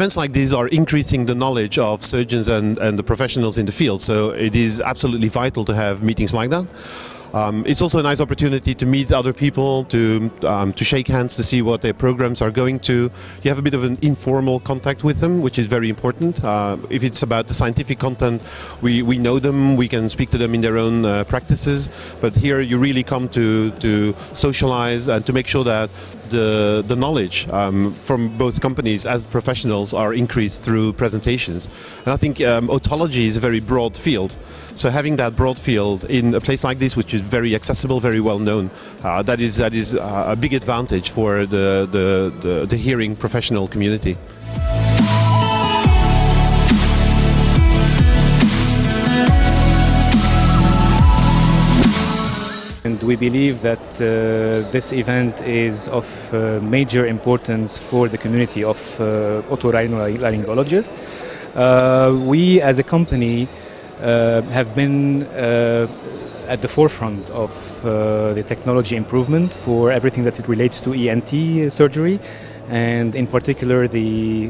events like these are increasing the knowledge of surgeons and, and the professionals in the field. So it is absolutely vital to have meetings like that. Um, it's also a nice opportunity to meet other people, to um, to shake hands, to see what their programs are going to. You have a bit of an informal contact with them, which is very important. Uh, if it's about the scientific content, we, we know them, we can speak to them in their own uh, practices. But here, you really come to to socialize and to make sure that the, the knowledge um, from both companies as professionals are increased through presentations. And I think um, otology is a very broad field. So having that broad field in a place like this, which is very accessible, very well known, uh, that is, that is uh, a big advantage for the, the, the, the hearing professional community. And we believe that uh, this event is of uh, major importance for the community of uh, otorhinolaryngologists. Uh, we as a company uh, have been uh, at the forefront of uh, the technology improvement for everything that it relates to ENT surgery and in particular the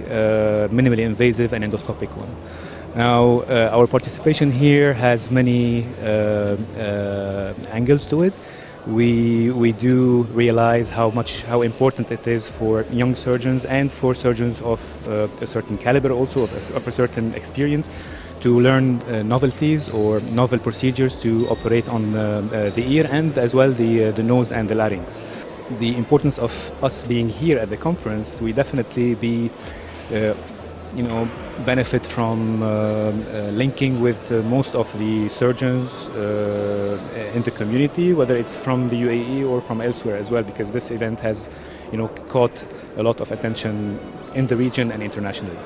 minimally invasive and endoscopic one. Now, uh, our participation here has many uh, uh, angles to it. We, we do realize how much how important it is for young surgeons and for surgeons of uh, a certain caliber, also of a, of a certain experience, to learn uh, novelties or novel procedures to operate on uh, the ear and as well the, the nose and the larynx. The importance of us being here at the conference, we definitely be you know, benefit from uh, uh, linking with uh, most of the surgeons in the community, whether it's from the UAE or from elsewhere as well, because this event has, you know, caught a lot of attention in the region and internationally.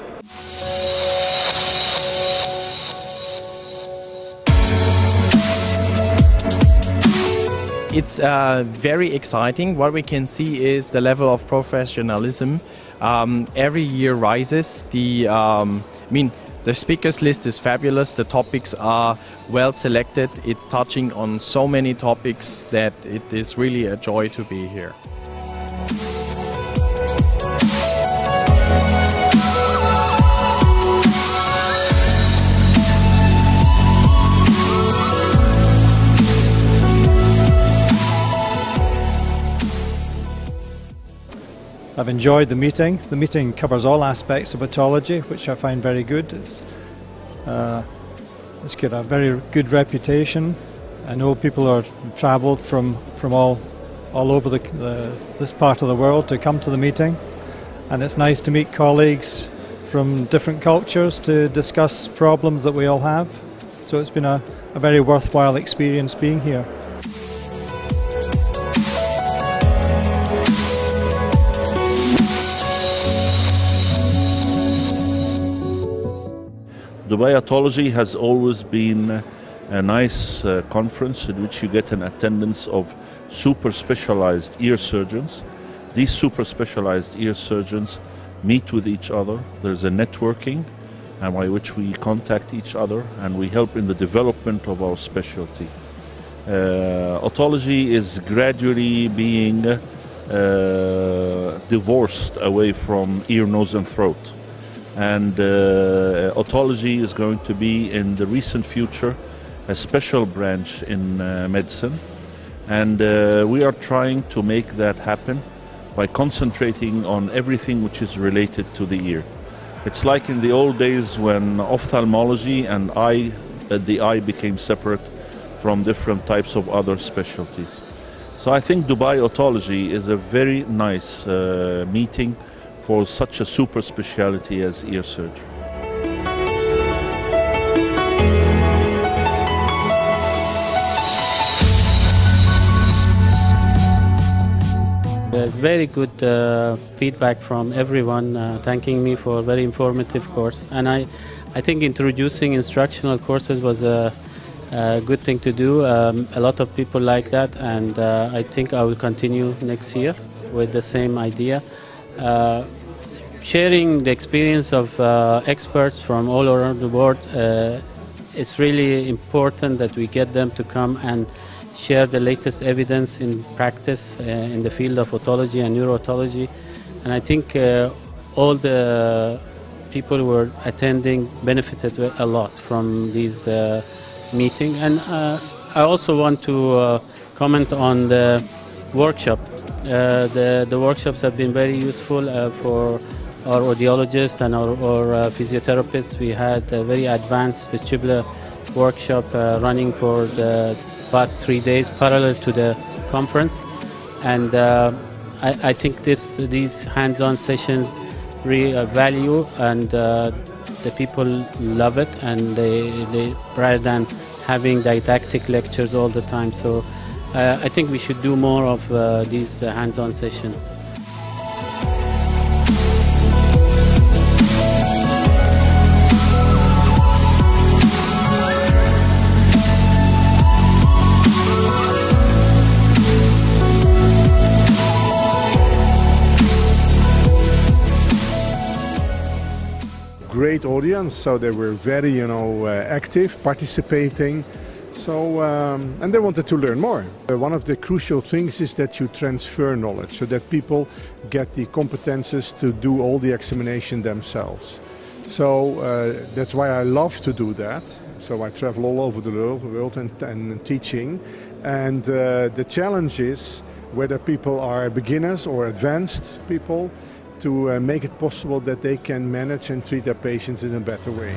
It's uh, very exciting. What we can see is the level of professionalism um, every year rises. The, um, I mean, the speakers list is fabulous. The topics are well selected. It's touching on so many topics that it is really a joy to be here. I've enjoyed the meeting. The meeting covers all aspects of otology, which I find very good. It's, uh, it's got a very good reputation. I know people are travelled from, from all, all over the, the, this part of the world to come to the meeting. And it's nice to meet colleagues from different cultures to discuss problems that we all have. So it's been a, a very worthwhile experience being here. Dubai Otology has always been a nice uh, conference in which you get an attendance of super specialized ear surgeons. These super specialized ear surgeons meet with each other. There's a networking and by which we contact each other and we help in the development of our specialty. Uh, otology is gradually being uh, divorced away from ear, nose, and throat and uh, otology is going to be in the recent future a special branch in uh, medicine. And uh, we are trying to make that happen by concentrating on everything which is related to the ear. It's like in the old days when ophthalmology and eye uh, the eye became separate from different types of other specialties. So i think dubai otology is a very nice uh, meeting for such a super specialty as ear surgery. Very good uh, feedback from everyone, uh, thanking me for a very informative course. And I, I think introducing instructional courses was a, a good thing to do. Um, a lot of people like that, and uh, I think I will continue next year with the same idea. Uh, sharing the experience of uh, experts from all around the world uh, it's really important that we get them to come and share the latest evidence in practice uh, in the field of otology and neurotology. And I think uh, all the people who were attending benefited a lot from these meeting. And I also want to comment on the workshop. Uh, the, the workshops have been very useful uh, for our audiologists and our, our uh, physiotherapists. We had a very advanced vestibular workshop uh, running for the past three days parallel to the conference. And uh, I, I, think this, these hands-on sessions really value and the people love it and they, they rather than having didactic lectures all the time. So uh, I think we should do more of uh, these uh, hands-on sessions. great audience, so they were very, you know, uh, active, participating. So, um, and they wanted to learn more. Uh, one of the crucial things is that you transfer knowledge so that people get the competences to do all the examination themselves. So uh, that's why I love to do that. So I travel all over the world and, and teaching. And uh, the challenge is whether people are beginners or advanced people to uh, make it possible that they can manage and treat their patients in a better way.